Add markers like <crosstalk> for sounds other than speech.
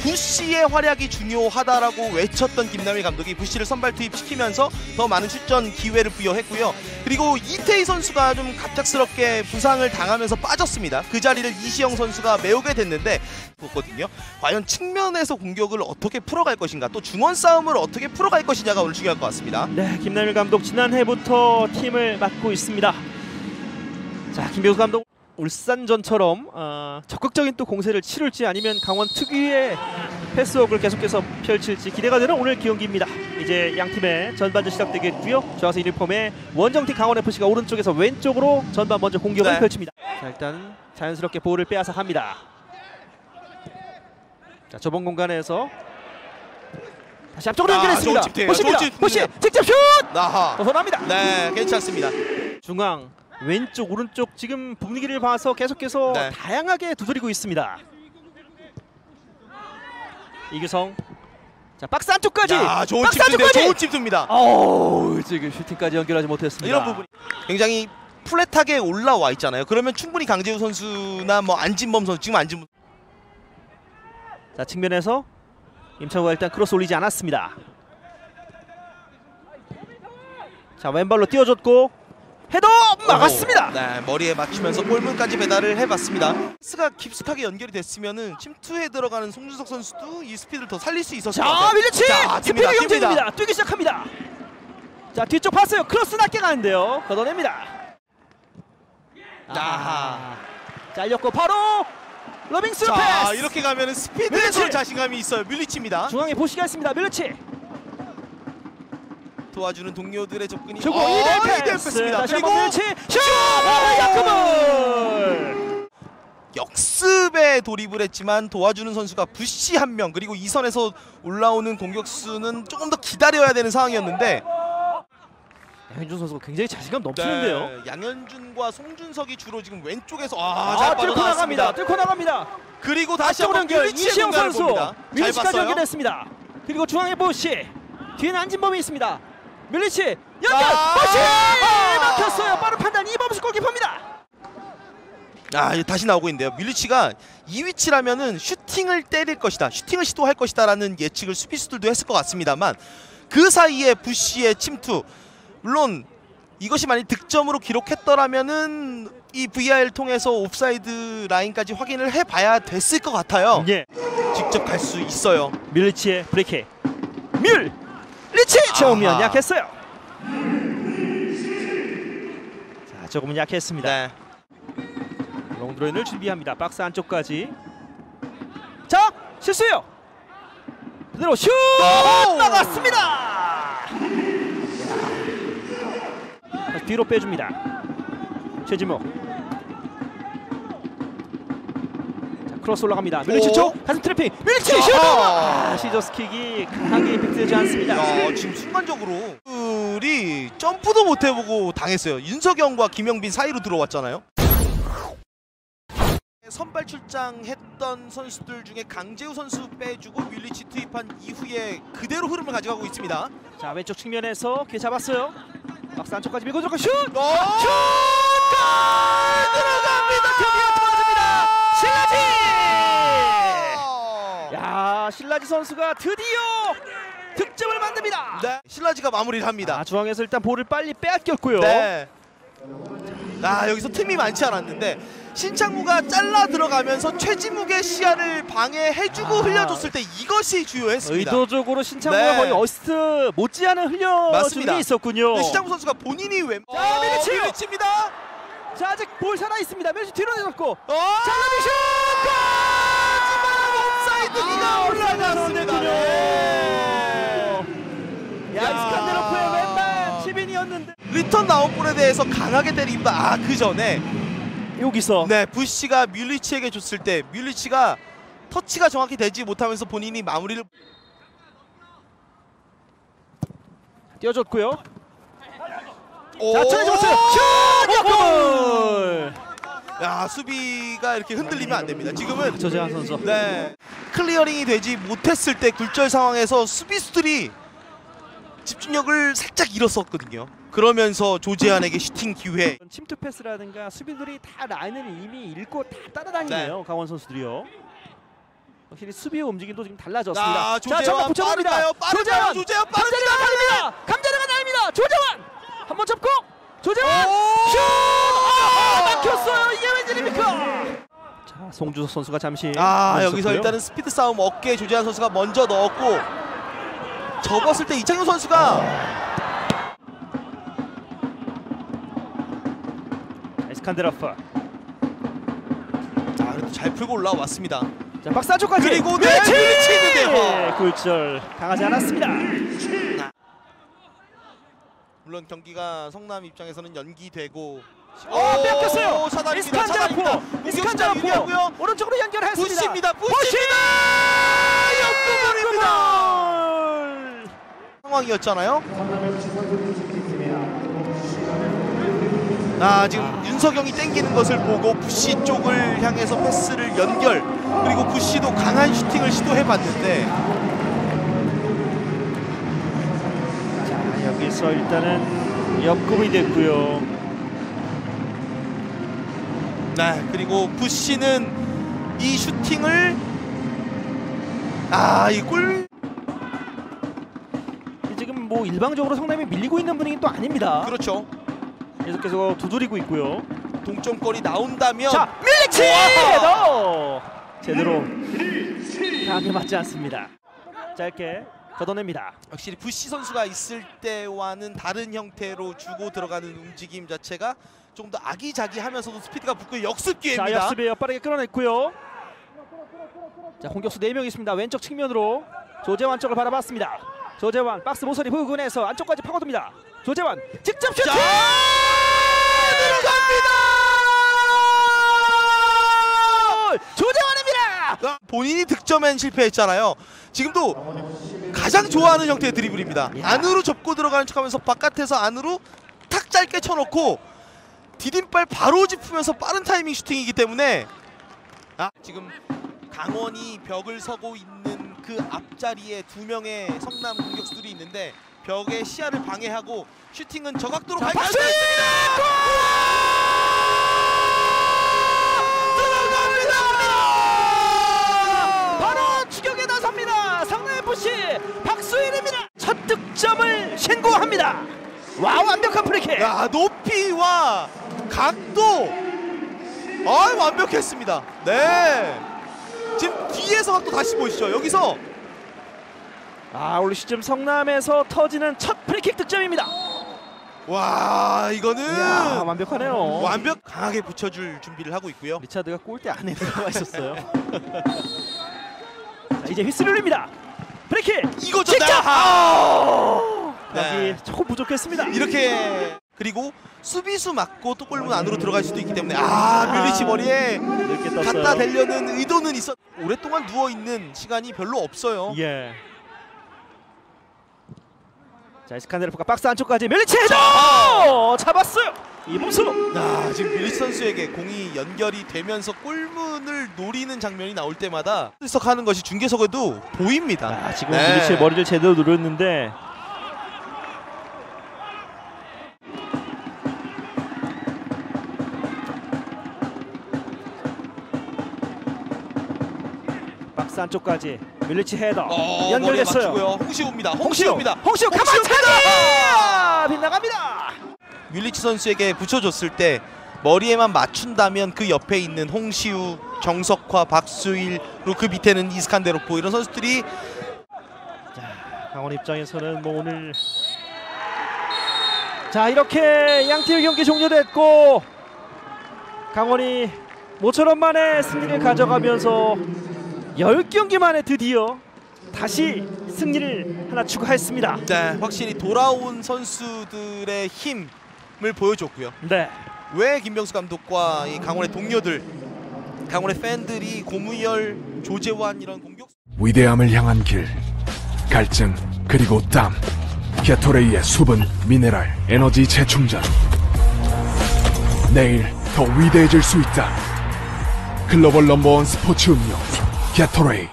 부시의 활약이 중요하다라고 외쳤던 김남일 감독이 부시를 선발 투입시키면서 더 많은 출전 기회를 부여했고요. 그리고 이태희 선수가 좀 갑작스럽게 부상을 당하면서 빠졌습니다. 그 자리를 이시영 선수가 메우게 됐는데 그렇거든요. 과연 측면에서 공격을 어떻게 풀어갈 것인가 또 중원 싸움을 어떻게 풀어갈 것이냐가 오늘 중요할 것 같습니다. 네, 김남일 감독 지난해부터 팀을 맡고 있습니다. 자, 김병수 감독 울산전처럼 어, 적극적인 또 공세를 치룰지 아니면 강원 특유의 패스워크를 계속해서 펼칠지 기대가 되는 오늘 경기입니다. 이제 양 팀의 전반전 시작되겠고요. 좋아서 유니폼의 원정팀 강원 FC가 오른쪽에서 왼쪽으로 전반 먼저 공격을 네. 펼칩니다. 자, 일단 자연스럽게 볼을 빼앗아 갑니다. 자, 좁은 공간에서 다시 앞쪽으로 아, 연결했습니다. 집중이에요. 보시 직접 슛! 벗어납니다. 네, 괜찮습니다. 중앙 왼쪽 오른쪽 지금 분위기를 봐서 계속해서 네. 다양하게 두드리고 있습니다. 이규성 자 박스 안쪽까지 야, 좋은 박스. 안쪽까지 좋은 집중입니다. 어우 지금 슈팅까지 연결하지 못했습니다. 이런 부분이 굉장히 flat하게 올라와 있잖아요. 그러면 충분히 강재우 선수나 뭐 안진범 선수 지금 안진범 자 측면에서 임창우가 일단 크로스 올리지 않았습니다. 자 왼발로 띄워줬고 헤더 막았습니다. 네, 머리에 맞추면서 골문까지 배달을 해봤습니다. 스가 깊숙하게 연결이 됐으면은 침투에 들어가는 송준석 선수도 이 스피드를 더 살릴 수 있었을 것자 자, 스피드 뜁니다, 경쟁입니다. 뛰기 시작합니다. 자 뒤쪽 봤어요. 크로스 낮게 가는데요. 걷어냅니다. 아하. 잘렸고 바로 러빙스 자, 패스. 이렇게 가면은 스피드에 밀리치! 더 자신감이 있어요. 밀리치입니다. 중앙에 보시가 있습니다. 밀리치. 도와주는 동료들의 접근이 주고 어, 이대 패스. 이대 패스입니다. 다시 그리고. 슛! 야크볼. 역습에 돌입을 했지만 도와주는 선수가 부시 한 명 그리고 이 선에서 올라오는 공격수는 조금 더 기다려야 되는 상황이었는데 양현준 선수가 굉장히 자신감 넘치는데요. 네, 양현준과 송준석이 주로 지금 왼쪽에서 아, 아, 잘 뚫고. 나갑니다. 뚫고 나갑니다. 그리고 다시 한번 연결 이시영 선수. 봤어요. 연결했습니다. 그리고 중앙에 보시. 뒤에는 안진범이 있습니다. 뮬리치 연결. 아! 부시 막혔어요. 빠른 판단 이범수 골키퍼입니다. 아, 다시 나오고 있는데요. 뮬리치가 이 위치라면은 슈팅을 때릴 것이다. 슈팅을 시도할 것이다 라는 예측을 수비수들도 했을 것 같습니다만 그 사이에 부시의 침투 물론 이것이 만약 득점으로 기록했더라면은 이 VAR 통해서 옵사이드 라인까지 확인을 해봐야 됐을 것 같아요. 예. 직접 갈 수 있어요. 뮬리치의 브레이크. 밀. 리치 처음이면 아하. 약했어요. 자 조금은 약했습니다. 네. 롱드로인을 준비합니다. 박스 안쪽까지. 자 실수요. 그대로 슛 오! 나갔습니다. 뒤로 빼줍니다. 최지목. 크로스 올라갑니다. 뮬리치 오. 쪽 가슴 트래핑. 뮬리치 슛. 아, 시저스킥이 강하게 임팩트되지 않습니다. 야, 지금 순간적으로 이 점프도 못 해보고 당했어요. 윤석영과 김영빈 사이로 들어왔잖아요. 선발 출장했던 선수들 중에 강재우 선수 빼주고 뮬리치 투입한 이후에 그대로 흐름을 가져가고 있습니다. 자 왼쪽 측면에서 기회 잡았어요. 박스 안쪽까지 밀고 들어가 슛. 슛! 슛! 들어갑니다. 실라지 선수가 드디어 득점을 만듭니다. 네, 실라지가 마무리를 합니다. 아, 중앙에서 일단 볼을 빨리 빼앗겼고요. 네. 아 여기서 틈이 많지 않았는데 신창무가 잘라 들어가면서 최지묵의 시야를 방해해주고 아. 흘려줬을 때 이것이 주요했습니다. 의도적으로 신창무가 네. 거의 어시스트 못지않은 흘려준. 게 있었군요. 근데 신창무 선수가 본인이 왼 자, 뮬리치! 뮬리치입니다. 자 아직 볼 살아 있습니다. 뮬리치 뒤로 내줬고 어! 잘라비 슛! 옵사이드가 아, 올라갔습니다. 네. 야, 야. 이스칸데로프의 왼발 리턴 나온 볼에 대해서 강하게 때립니다. 아, 그 전에 여기서 네 부시가 뮬리치에게 줬을 때 뮬리치가 터치가 정확히 되지 못하면서 본인이 마무리를 띄워줬고요. 오! 자, 줬어요. 슛! 골! 야 수비가 이렇게 흔들리면 안 됩니다. 지금은 조재완 선수. 네 clearing이 되지 못했을 때 굴절 상황에서 수비수들이 집중력을 살짝 잃었었거든요. 그러면서 조재완에게 슈팅 기회. 침투 패스라든가 수비들이 다 라인을 이미 읽고 다 따라다니네요. 강원 선수들이요. 확실히 수비의 움직임도 지금 달라졌습니다. 자, 조재완 전방? 빠르나요? 조재완, 조재완 감자레가 달립니다. 감자레가 달립니다. 조재완 한번 잡고 조재환 오! 슛! 아, 막혔어요. 이게 웬일입니까? 자, 송주석 선수가 잠시 아. 여기서 일단은 스피드 싸움 어깨에 조재환 선수가 먼저 넣었고 접었을 때 이창용 선수가 에스칸데로프. 아 그래도 잘 풀고 올라왔습니다. 자, 박스 안쪽까지. 그리고 네, 밀리치 있는데요. 굴절 당하지 않았습니다. 물론 경기가 성남 입장에서는 연기되고 어, 뺏겼어요. 유리하고요. 이스칸데로프. 오른쪽으로 연결했습니다. 부시입니다. 부시! 부시입니다. 골! 상황이었잖아요. 아 지금 윤석영이 땡기는 것을 보고 부시 쪽을 향해서 패스를 연결 그리고 부시도 강한 슈팅을 시도해봤는데 자, 여기서 일단은 역급이 됐고요. 네 그리고 부시는 이 슈팅을 아이골 뭐 일방적으로 성남이 밀리고 있는 분위기는 또 아닙니다. 그렇죠 계속해서 두드리고 있고요. 동점골이 나온다면 자, 밀리치! 와! 너 제대로 강하게 맞지 않습니다. 짧게 걷어냅니다. 확실히 부시 선수가 있을 때와는 다른 형태로 주고 들어가는 움직임 자체가 좀 더 아기자기하면서도 스피드가 붙고 역습 자, 기회입니다. 역습에 빠르게 끌어냈고요. 자, 공격수 4명 있습니다. 왼쪽 측면으로 조재환 쪽을 바라봤습니다. 조재환 박스 모서리 부근에서 안쪽까지 파고듭니다. 조재환 직접! 자 들어갑니다. 조재환입니다. 본인이 득점엔 실패했잖아요. 지금도 가장 좋아하는 형태의 드리블입니다. 야. 안으로 접고 들어가는 척하면서 바깥에서 안으로 탁 짧게 쳐놓고 디딤발 바로 짚으면서 빠른 타이밍 슈팅이기 때문에 아, 지금 강원이 벽을 서고 있는 그 앞자리에 두 명의 성남 공격수들이 있는데 벽의 시야를 방해하고 슈팅은 저각도로 자, 발견할 수! 있습니다. 박수일입니다. 첫 득점을 신고합니다. 와 완벽한 프리킥. 야 높이와 각도 아 완벽했습니다 네 지금 뒤에서 각도 다시 보시죠 여기서 아 올 시즌 성남에서 터지는 첫 프리킥 득점입니다. 와 이거는 이야, 완벽하네요. 완벽 강하게 붙여줄 준비를 하고 있고요 리차드가 골대 안에 <laughs> 들어가 있었어요. 자, 이제 휘슬 울립니다. 프리킥 이거죠 직접! 아! 네. 여기 조금 부족했습니다. 이렇게 그리고 수비수 맞고 또 골문 안으로 들어갈 수도 있기 때문에 아 뮬리치 머리에. 갖다 대려는 의도는 있었 오랫동안 누워있는 시간이 별로 없어요 예. 자 이스칸데로프가 박스 안쪽까지 뮬리치 헤더 자! 잡았어요. 이범수. 야, 지금 뮬리치 선수에게 공이 연결이 되면서 골문을 노리는 장면이 나올 때마다 들썩하는 것이 중계석에도 보입니다. 아, 지금 네. 뮬리치의 머리를 제대로 노렸는데 박스 안쪽까지 밀리치 헤더 어, 연결됐어요. 홍시우입니다. 홍시우, 홍시우입니다. 홍시우 가만 차기 빗나갑니다. 밀리치 선수에게 붙여줬을 때 머리에만 맞춘다면 그 옆에 있는 홍시우, 정석화, 박수일 그리고 그 밑에는 이스칸데로포 이런 선수들이 강원 입장에서는 뭐 오늘 자 이렇게 양팀의 경기 종료됐고 강원이 모처럼 만에 승리를 가져가면서 10경기 만에 드디어 다시 승리를 하나 추가했습니다. 네, 확실히 돌아온 선수들의 힘을 보여줬고요. 네. 왜 김병수 감독과 이 강원의 동료들, 강원의 팬들이 고무열, 조재환 이런 공격 위대함을 향한 길 갈증 그리고 땀 게토레이의 수분 미네랄 에너지 재충전 내일 더 위대해질 수 있다 글로벌 넘버원 스포츠 음료 게토레이